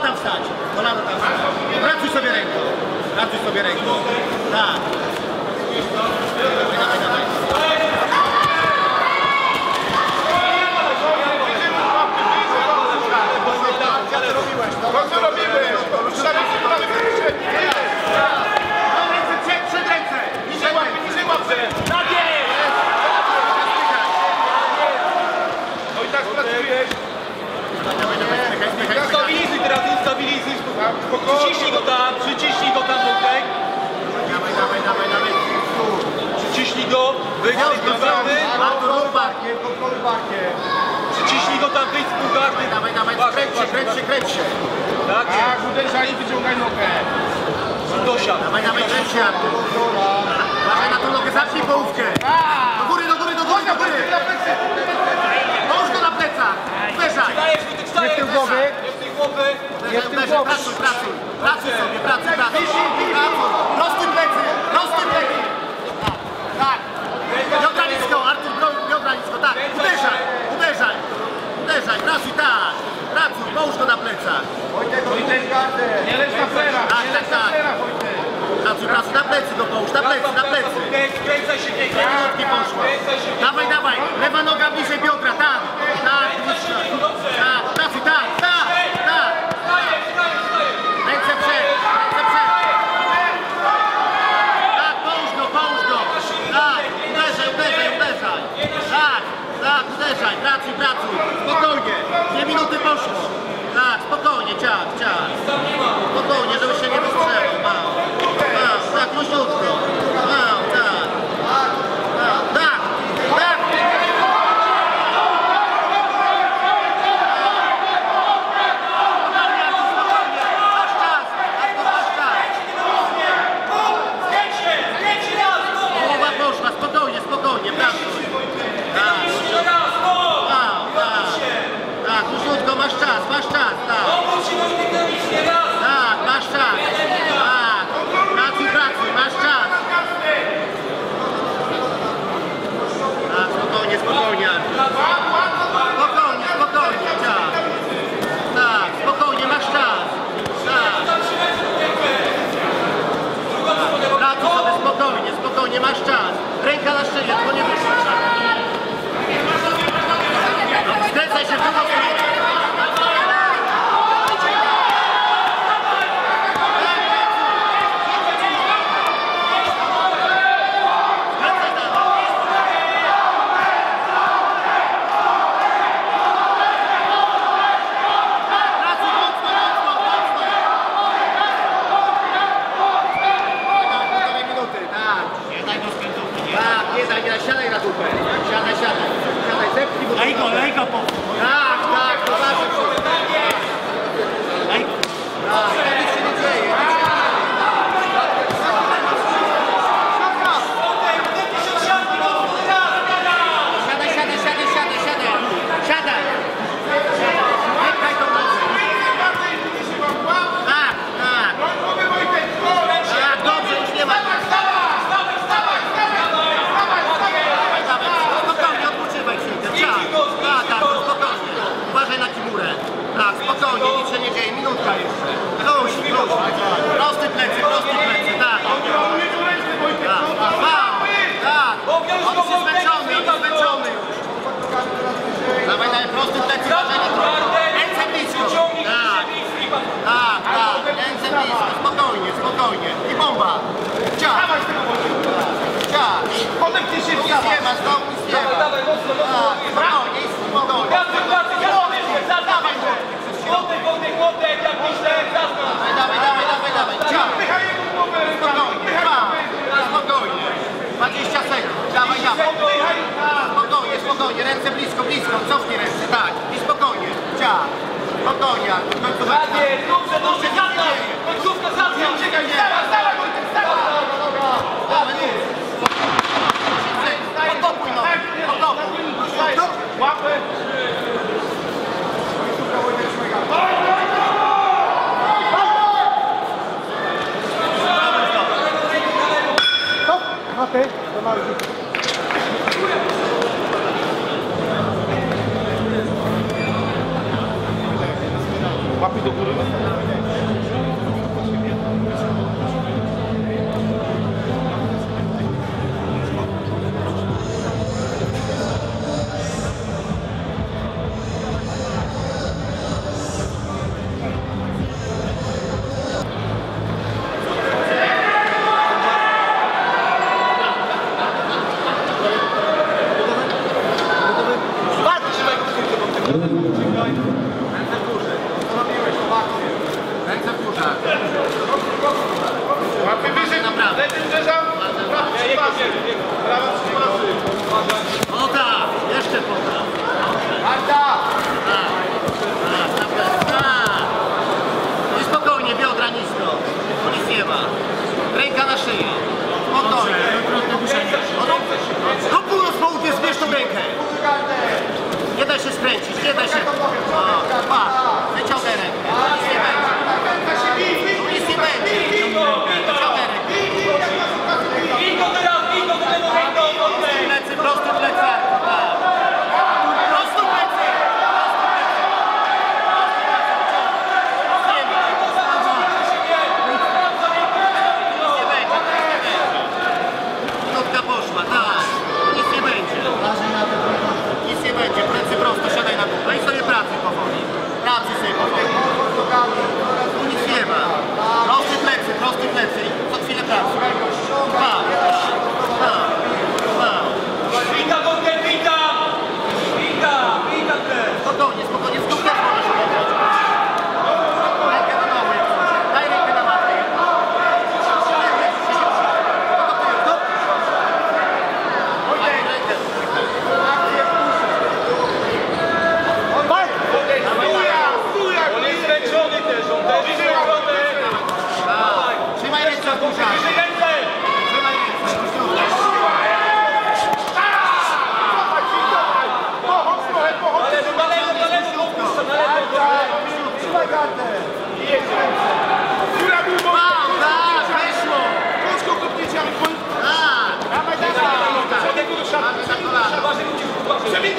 tam wstać. Pracuj sobie ręką. Pracuj sobie ręką. Tak. Dawaj, dawaj. To co robimy? Ruszamy się prawy do przodu. Ręce przed, przed ręce! Niżej łapy, niżej łapy. Tak jest! No i tak pracujesz. Stabilizuj teraz, spokojnie. Przyciśnij go tam, przyciśnij go tam, Wojtek. Dawaj, dawaj, dawaj, dawaj. Przyciśnij go, wyjdź z tej prawy. Artur, rób barkiem. Przyciśnij go tam, wyjdź z półgardy. Dawaj, dawaj, kręć się, kręć się, kręć się. Tak. Tak, uderzaj i wyciągaj nogę. Dosiad. Dawaj, dawaj, Artur. Uważaj na tą nogę, zacznij połówkę. Do góry, do góry, do góry, do góry. Połóż go na plecach. Uderzaj. Wojtek, stajesz. tył głowy. Nie w tej głowy. Pracuj, pracuj. Pracuj sobie, pracuj, pracuj. Pracuj. Prosty plecy, prosty plecy. Tak, tak. Biodra nisko, Artur, bro- biodra nisko, tak. Uderzaj, uderzaj. Uderzaj, pracuj, tak. Pracuj, połóż go na plecach. Nie leż na flera. Tak, Nie tak, tak. Wojtek. Pracuj, pracuj, na plecy go połóż, na plecy, na plecy. Wojtek, Kręcaj się. Kręcaj się. Dawaj, dawaj, lewa noga bliżej biodra, tak, tak. Tak, tak, tak, tak. Ręce przed, ręce przed. Tak, połóż go, połóż go. Tak, uderzaj, uderzaj, uderzaj. Tak, tak, uderzaj, pracuj, pracuj. Spokojnie, dwie minuty poszło. Tak, spokojnie, ciach, ciach. Spokojnie, żeby się nie wystrzelał. Mało, mało, tak, luźniutko. Mało, tak. Tak, tak, tak. Spokojnie, masz czas, Artur, masz czas. Zjedź się, zjedź się raz, no. Połowa poszła, spokojnie, spokojnie, pracuj. Tak, Jeszcze raz, no. tak, tak. Tak, luźniutko, masz czas, masz czas, tak. Obróć się Wojtek dynamicznie, raz. Tak, masz czas. Tak. Pracuj, pracuj, masz czas. Tak, spokojnie, spokojnie. Artur. Spokojnie, spokojnie, tak. Tak, spokojnie, masz czas. Tak. Pracuj sobie spokojnie, masz czas. Ręka na szyję, tylko nie wyszło. Skręcaj się w Kotek, kotek, kotek, jak myślę, zasnął. Dawaj, Spokojnie, spokojnie. sekund, dawaj, dawaj. Spokojnie, spokojnie, ręce blisko, blisko, cofnij ręce, tak. I spokojnie, ciach. Spokojnie, końcówka. Dobrze, dobrze, zasnął. Końcówka zasnął. Uciekaj, nie. Dawaj, dawaj. 커피도 모르는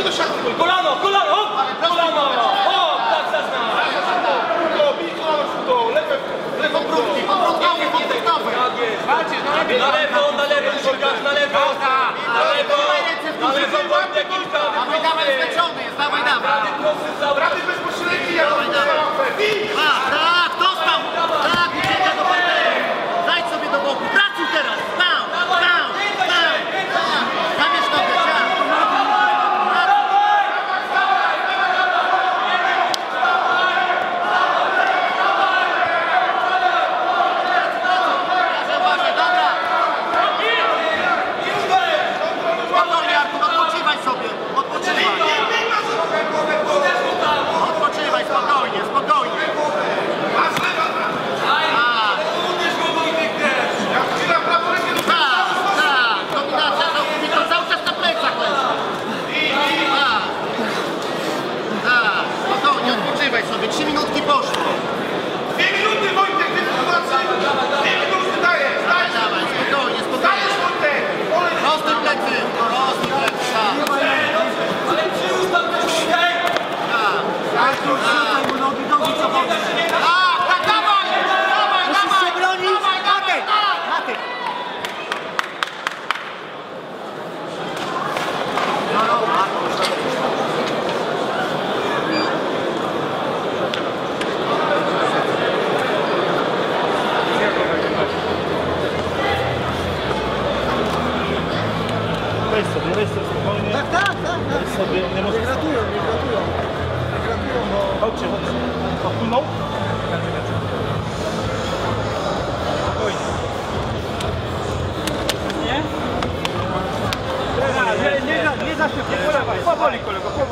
do siatki. Kolano, kolano, hop, kolano, hop, tak zaznacz. Robi, kolano w to, lewe, lewo brudki, podrątkawy, podrątkawy. Tak jest. Patrzysz, na lewo, na lewo, na lewo, na lewo, na lewo, na lewo, ładnie kilka. A my dawaj zleczony jest, dawaj, dawaj. Prawy bezpośredni, ja dawaj, dawaj. Tak, tak, dostał, tak, ucieka do boku. Daj sobie do boku, pracuj teraz, tak. católico, lo que fue